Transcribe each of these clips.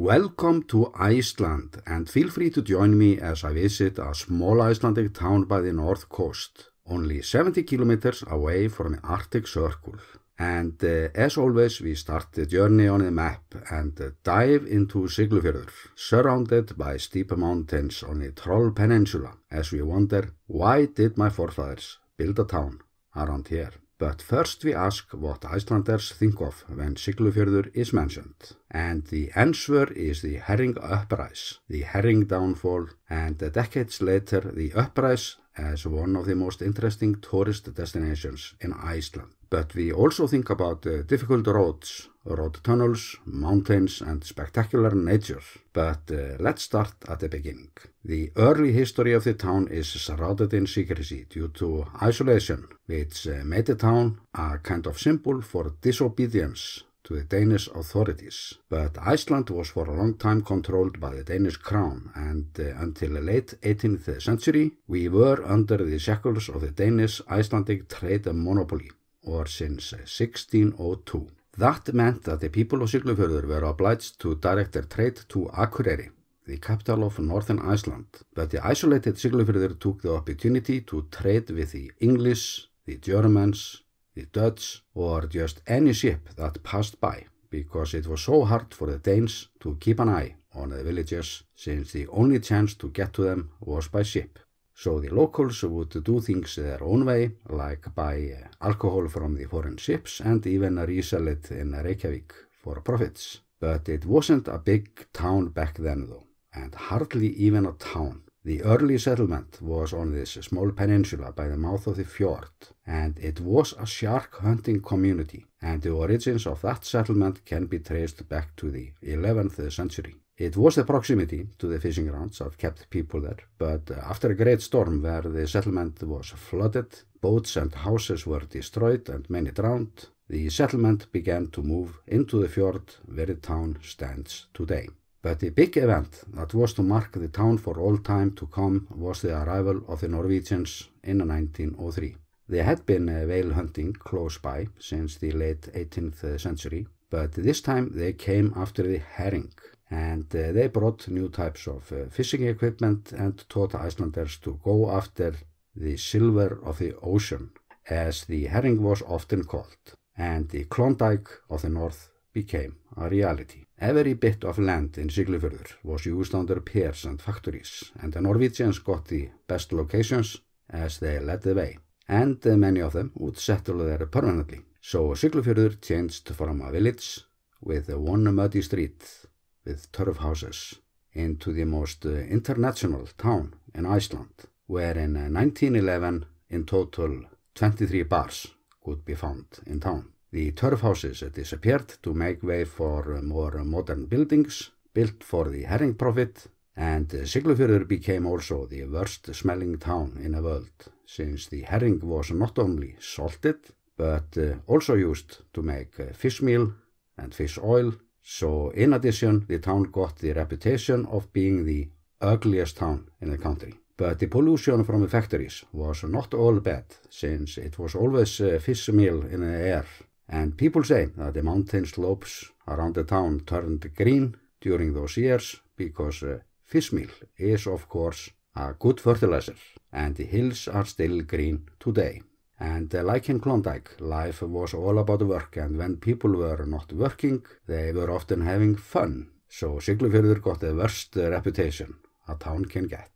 Welcome to Iceland and feel free to join me as I visit a small Icelandic town by the north coast, only 70 kilometers away from the Arctic Circle. And uh, as always, we start the journey on a map and uh, dive into Siglufjörður, surrounded by steep mountains on the Troll Peninsula, as we wonder, why did my forefathers build a town around here? But first we ask what Icelanders think of when Siglufjörður is mentioned. And the answer is the Herring Uprise, the Herring Downfall, and decades later the Uprise as one of the most interesting tourist destinations in Iceland. But we also think about uh, difficult roads, road tunnels, mountains and spectacular nature. But uh, let's start at the beginning. The early history of the town is shrouded in secrecy due to isolation, which uh, made the town a kind of symbol for disobedience to the Danish authorities. But Iceland was for a long time controlled by the Danish crown and uh, until the late 18th century we were under the shackles of the Danish Icelandic trade monopoly or since 1602. That meant that the people of Siglufjörður were obliged to direct their trade to Akureyri, the capital of northern Iceland. But the isolated Siglufjörður took the opportunity to trade with the English, the Germans, the Dutch or just any ship that passed by because it was so hard for the Danes to keep an eye on the villages since the only chance to get to them was by ship. So the locals would do things their own way, like buy alcohol from the foreign ships and even resell it in Reykjavik for profits. But it wasn't a big town back then though, and hardly even a town. The early settlement was on this small peninsula by the mouth of the fjord, and it was a shark hunting community, and the origins of that settlement can be traced back to the 11th century. It was the proximity to the fishing grounds that kept people there, but uh, after a great storm where the settlement was flooded, boats and houses were destroyed and many drowned, the settlement began to move into the fjord where the town stands today. But the big event that was to mark the town for all time to come was the arrival of the Norwegians in 1903. There had been uh, whale hunting close by since the late 18th uh, century, but this time they came after the herring and uh, they brought new types of uh, fishing equipment and taught Icelanders to go after the silver of the ocean, as the herring was often called, and the Klondike of the north became a reality. Every bit of land in Siglufjörður was used under piers and factories, and the Norwegians got the best locations as they led the way, and uh, many of them would settle there permanently. So Siglufjörður changed from a village with one muddy street with turf houses into the most uh, international town in Iceland, where in uh, 1911 in total 23 bars could be found in town. The turf houses disappeared to make way for uh, more modern buildings built for the herring profit and Siglufjörður became also the worst smelling town in the world since the herring was not only salted but also used to make fish meal and fish oil So in addition, the town got the reputation of being the ugliest town in the country. But the pollution from the factories was not all bad, since it was always uh, fish meal in the air. And people say that the mountain slopes around the town turned green during those years because fish meal is of course a good fertilizer and the hills are still green today. And like in Klondike, life was all about work and when people were not working, they were often having fun. So Siglufjörður got the worst reputation a town can get.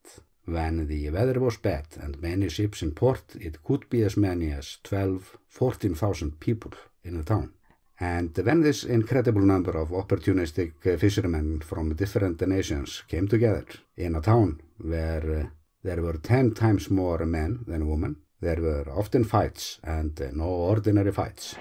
When the weather was bad and many ships in port, it could be as many as 12, 14,000 people in the town. And when this incredible number of opportunistic fishermen from different nations came together in a town where uh, there were 10 times more men than women, There were often fights and no ordinary fights.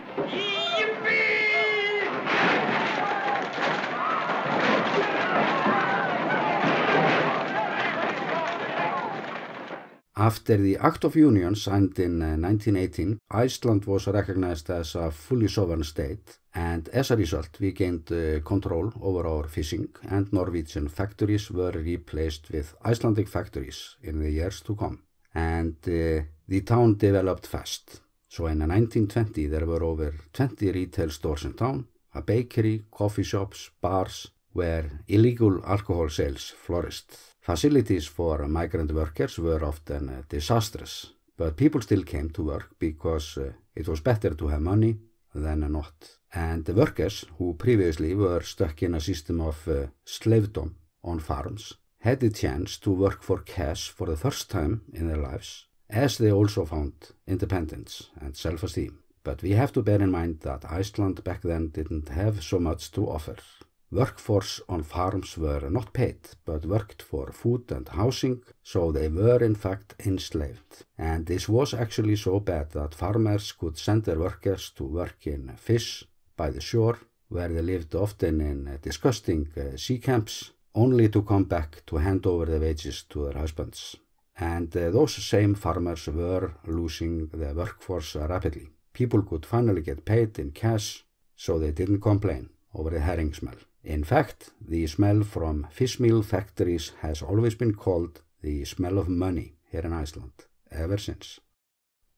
After the Act of Union signed in 1918, Iceland was recognized as a fully sovereign state and as a result we gained uh, control over our fishing and Norwegian factories were replaced with Icelandic factories in the years to come. And uh, The town developed fast. So in 1920 there were over 20 retail stores in town, a bakery, coffee shops, bars, where illegal alcohol sales flourished. Facilities for migrant workers were often uh, disastrous, but people still came to work because uh, it was better to have money than not. And the workers who previously were stuck in a system of uh, slavedom on farms had the chance to work for cash for the first time in their lives, as they also found independence and self-esteem. But we have to bear in mind that Iceland back then didn't have so much to offer. Workforce on farms were not paid, but worked for food and housing, so they were in fact enslaved. And this was actually so bad that farmers could send their workers to work in fish by the shore, where they lived often in disgusting uh, sea camps, only to come back to hand over the wages to their husbands. And uh, those same farmers were losing their workforce rapidly. People could finally get paid in cash, so they didn't complain over the herring smell. In fact, the smell from fishmeal factories has always been called the smell of money here in Iceland, ever since.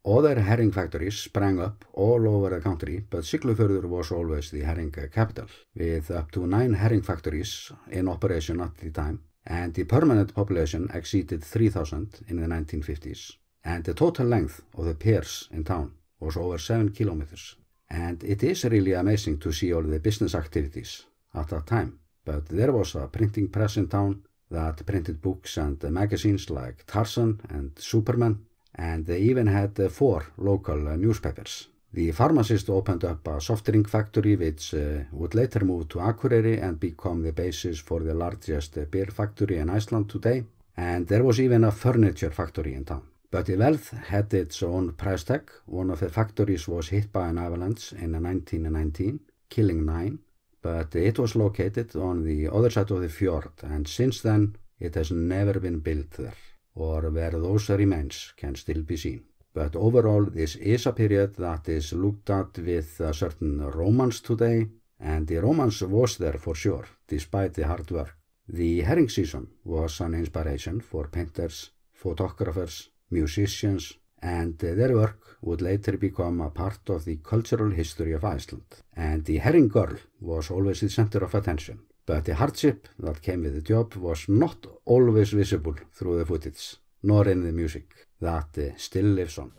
Other herring factories sprang up all over the country, but Siglufjörður was always the herring capital, with up to nine herring factories in operation at the time, and the permanent population exceeded 3,000 in the 1950s, and the total length of the piers in town was over 7 kilometers. And it is really amazing to see all the business activities at that time, but there was a printing press in town that printed books and magazines like Tarzan and Superman and they even had uh, four local uh, newspapers. The pharmacist opened up a soft drink factory which uh, would later move to Akureyri and become the basis for the largest beer factory in Iceland today. And there was even a furniture factory in town. But the wealth had its own price tag. One of the factories was hit by an avalanche in 1919, killing nine. But it was located on the other side of the fjord and since then it has never been built there or where those remains can still be seen. But overall, this is a period that is looked at with a certain romance today, and the romance was there for sure, despite the hard work. The herring season was an inspiration for painters, photographers, musicians, and their work would later become a part of the cultural history of Iceland. And the herring girl was always the center of attention. But the hardship that came with the job was not always visible through the footage, nor in the music that still lives on.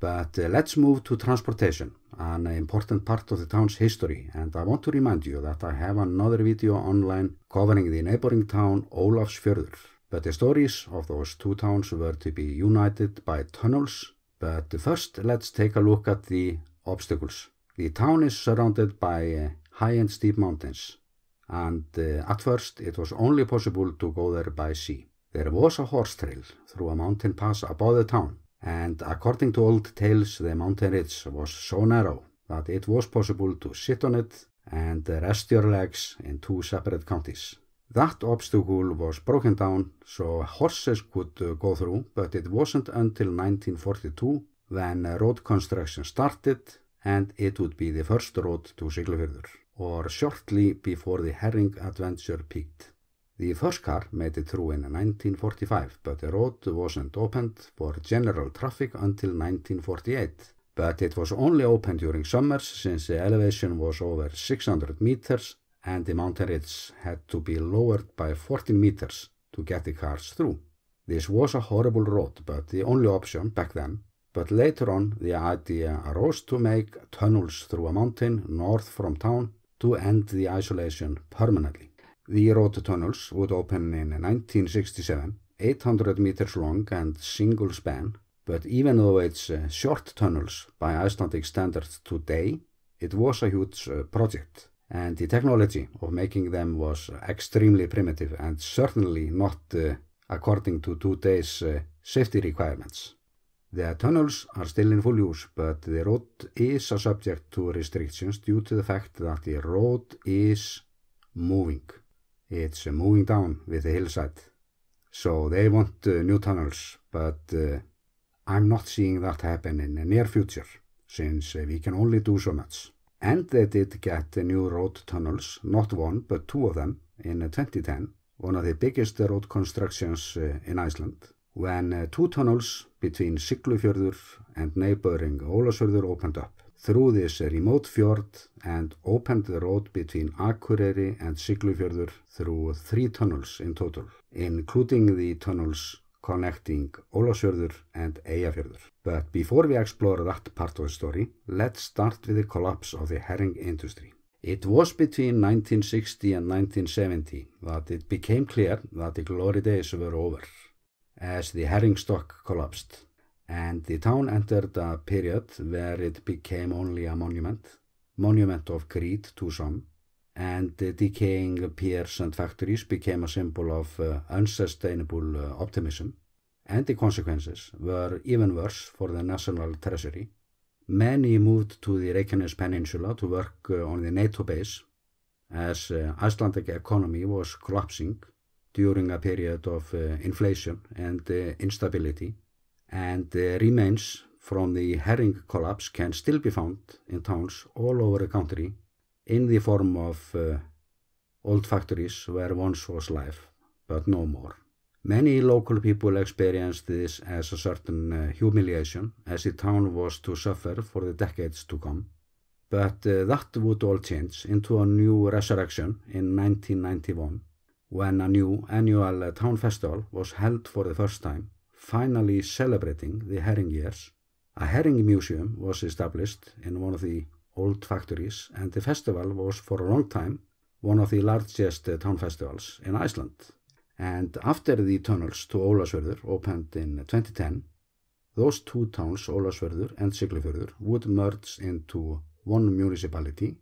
But uh, let's move to transportation, an important part of the town's history, and I want to remind you that I have another video online covering the neighboring town Ólafsfjörður. But the stories of those two towns were to be united by tunnels But first, let's take a look at the obstacles. The town is surrounded by uh, high and steep mountains, and uh, at first it was only possible to go there by sea. There was a horse trail through a mountain pass above the town, and according to old tales, the mountain ridge was so narrow that it was possible to sit on it and rest your legs in two separate counties. That obstacle was broken down so horses could uh, go through, but it wasn't until 1942 when uh, road construction started and it would be the first road to Siglufjörður, or shortly before the herring adventure peaked. The first car made it through in 1945, but the road wasn't opened for general traffic until 1948. But it was only open during summers since the elevation was over 600 meters and the mountain ridge had to be lowered by 14 meters to get the cars through. This was a horrible road, but the only option back then. But later on, the idea arose to make tunnels through a mountain north from town to end the isolation permanently. The road tunnels would open in 1967, 800 meters long and single span, but even though it's uh, short tunnels by Icelandic standards today, it was a huge uh, project and the technology of making them was extremely primitive and certainly not uh, according to today's uh, safety requirements. The tunnels are still in full use, but the road is a subject to restrictions due to the fact that the road is moving. It's moving down with the hillside. So they want uh, new tunnels, but uh, I'm not seeing that happen in the near future, since we can only do so much. And they did get new road tunnels, not one but two of them in 2010, one of the biggest road constructions uh, in Iceland. when uh, two tunnels between Siglufjörður and neighboring Ólafsfjörður opened up. Through this remote fjord and opened the road between Akureyri and Siglufjörður through three tunnels in total, including the tunnels connecting Ólafsfjörður and Eyjafjörður. But before we explore that part of the story, let's start with the collapse of the herring industry. It was between 1960 and 1970 that it became clear that the glory days were over as the herring stock collapsed and the town entered a period where it became only a monument, monument of greed to some, and the decaying piers and factories became a symbol of uh, unsustainable uh, optimism, and the consequences were even worse for the national treasury. Many moved to the Reykjanes Peninsula to work uh, on the NATO base, as uh, Icelandic economy was collapsing during a period of uh, inflation and uh, instability. And the remains from the herring collapse can still be found in towns all over the country in the form of uh, old factories where once was life, but no more. Many local people experienced this as a certain uh, humiliation as the town was to suffer for the decades to come. But uh, that would all change into a new resurrection in 1991 when a new annual uh, town festival was held for the first time finally celebrating the herring years. A herring museum was established in one of the old factories and the festival was for a long time one of the largest uh, town festivals in Iceland. And after the tunnels to Ólasverður opened in 2010, those two towns, Ólasverður and Siglufjörður, would merge into one municipality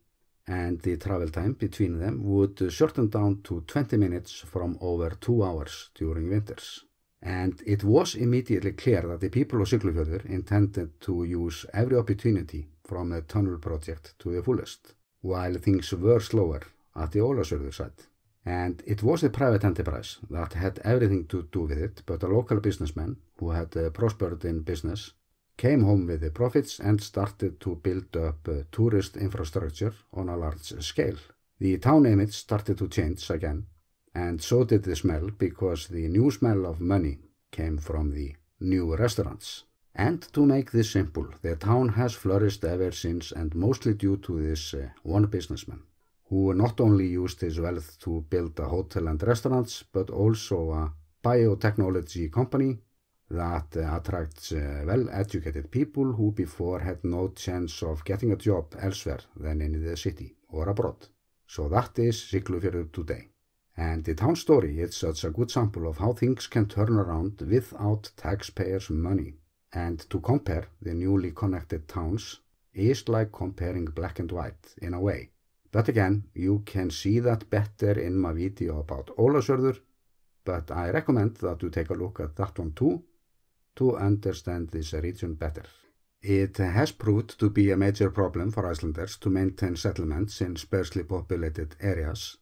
and the travel time between them would shorten down to 20 minutes from over two hours during winters and it was immediately clear that the people of Siglufjörður intended to use every opportunity from the tunnel project to the fullest, while things were slower at the Ólafsfjörður side. And it was a private enterprise that had everything to do with it, but a local businessman who had uh, prospered in business came home with the profits and started to build up uh, tourist infrastructure on a large scale. The town image started to change again and so did the smell because the new smell of money came from the new restaurants. And to make this simple, the town has flourished ever since and mostly due to this uh, one businessman who not only used his wealth to build a hotel and restaurants but also a biotechnology company that uh, attracts uh, well-educated people who before had no chance of getting a job elsewhere than in the city or abroad. So that is Siglufjörður today. And the town story is such a good sample of how things can turn around without taxpayers' money. And to compare the newly connected towns is like comparing black and white in a way. But again, you can see that better in my video about Ólafsörður, but I recommend that you take a look at that one too to understand this region better. It has proved to be a major problem for Icelanders to maintain settlements in sparsely populated areas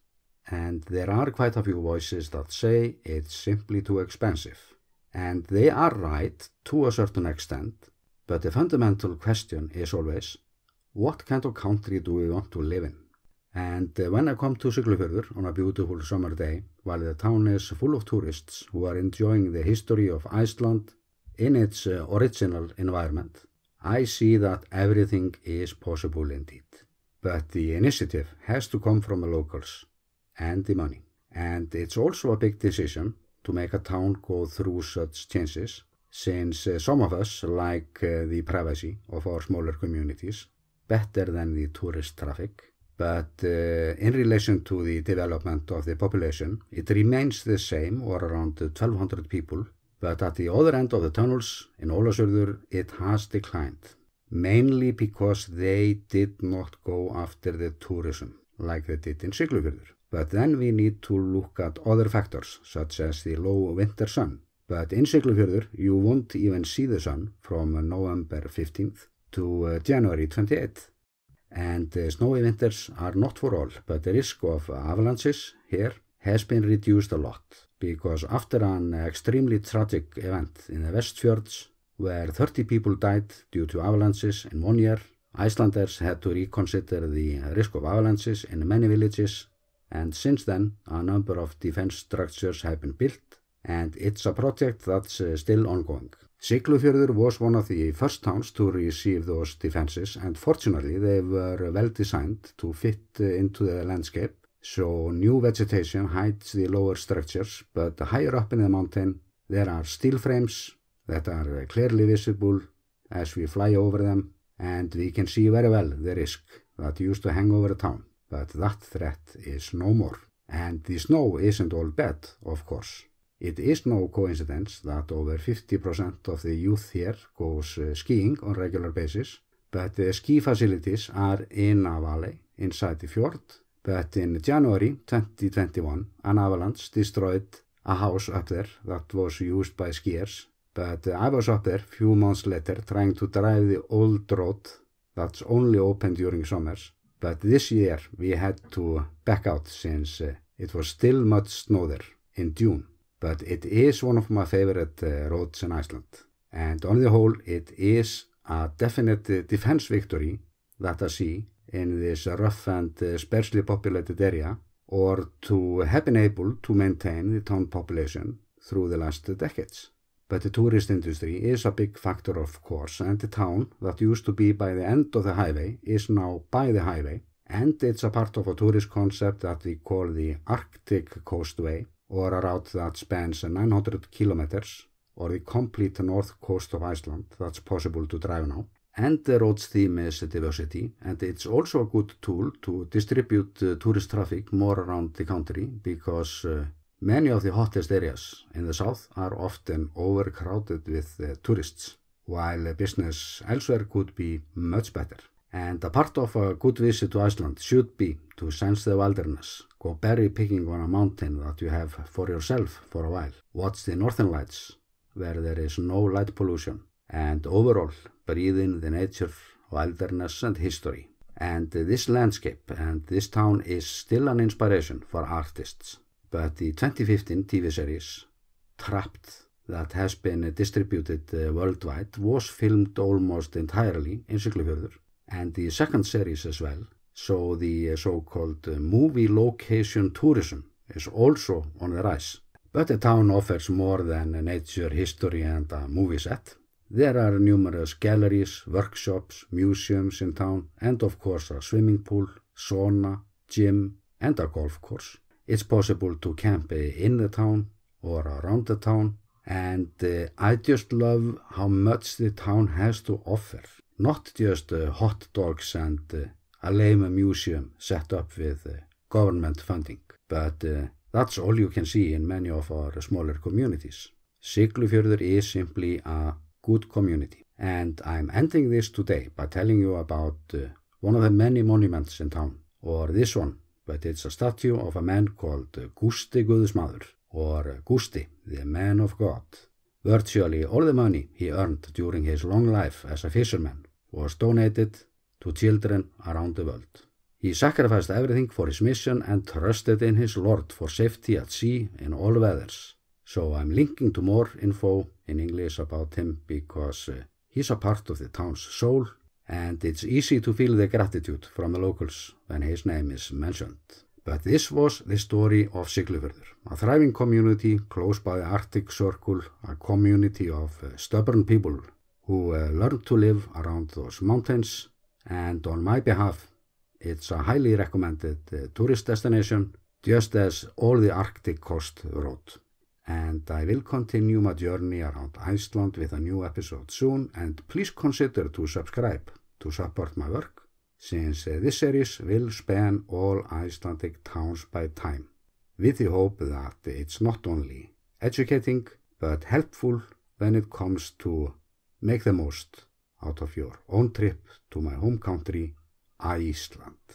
and there are quite a few voices that say it's simply too expensive. And they are right to a certain extent, but the fundamental question is always, what kind of country do we want to live in? And uh, when I come to Siglufjörður on a beautiful summer day, while the town is full of tourists who are enjoying the history of Iceland in its uh, original environment, I see that everything is possible indeed. But the initiative has to come from the locals and the money. And it's also a big decision to make a town go through such changes since uh, some of us like uh, the privacy of our smaller communities better than the tourist traffic. But uh, in relation to the development of the population, it remains the same or around 1200 people. But at the other end of the tunnels in Ólafsjörður, it has declined. Mainly because they did not go after the tourism like they did in Siglufjörður. But then we need to look at other factors, such as the low winter sun. But in Siglufjörður, you won't even see the sun from November 15th to uh, January 28th. And snowy winters are not for all, but the risk of avalanches here has been reduced a lot. Because after an extremely tragic event in the Westfjords, where 30 people died due to avalanches in one year, Icelanders had to reconsider the risk of avalanches in many villages and since then a number of defense structures have been built and it's a project that's uh, still ongoing. Siglufjörður was one of the first towns to receive those defenses and fortunately they were well designed to fit uh, into the landscape so new vegetation hides the lower structures but higher up in the mountain there are steel frames that are clearly visible as we fly over them and we can see very well the risk that used to hang over the town but that threat is no more. And the snow isn't all bad, of course. It is no coincidence that over 50% of the youth here goes uh, skiing on regular basis, but the ski facilities are in a valley inside the fjord. But in January 2021, an avalanche destroyed a house up there that was used by skiers. But I was up there few months later trying to drive the old road that's only open during summers but this year we had to back out since uh, it was still much snow there in June. But it is one of my favorite uh, roads in Iceland. And on the whole, it is a definite uh, defense victory that I see in this rough and uh, sparsely populated area or to have been able to maintain the town population through the last decades. But the tourist industry is a big factor of course and the town that used to be by the end of the highway is now by the highway and it's a part of a tourist concept that we call the Arctic Coastway or a route that spans 900 kilometers or the complete north coast of Iceland that's possible to drive now. And the road's theme is diversity and it's also a good tool to distribute uh, tourist traffic more around the country because uh, Many of the hottest areas in the south are often overcrowded with uh, tourists, while business elsewhere could be much better. And a part of a good visit to Iceland should be to sense the wilderness, go berry picking on a mountain that you have for yourself for a while, watch the northern lights where there is no light pollution, and overall breathe in the nature, wilderness and history. And this landscape and this town is still an inspiration for artists but the 2015 TV series Trapped that has been distributed uh, worldwide was filmed almost entirely in Siglufjörður and the second series as well so the uh, so-called uh, movie location tourism is also on the rise. But the town offers more than nature, history and a movie set. There are numerous galleries, workshops, museums in town and of course a swimming pool, sauna, gym and a golf course. It's possible to camp in the town or around the town and uh, I just love how much the town has to offer. Not just uh, hot dogs and a lame museum set up with government funding, but that's all you can see in many of our smaller communities. Siglufjörður is simply a good community and I'm ending this today by telling you about uh, one of the many monuments in town, or this one but it's a statue of a man called Gusti Guðsmaður, or Gusti, the man of God. Virtually all the money he earned during his long life as a fisherman was donated to children around the world. He sacrificed everything for his mission and trusted in his Lord for safety at sea in all weathers. So I'm linking to more info in English about him because uh, he's a part of the town's soul and it's easy to feel the gratitude from the locals when his name is mentioned. But this was the story of Siglufjörður, a thriving community close by the Arctic Circle, a community of uh, stubborn people who uh, learned to live around those mountains, and on my behalf, it's a highly recommended uh, tourist destination, just as all the Arctic coast road. And I will continue my journey around Iceland with a new episode soon, and please consider to subscribe to support my work, since uh, this series will span all Icelandic towns by time, with the hope that it's not only educating, but helpful when it comes to make the most out of your own trip to my home country, Iceland.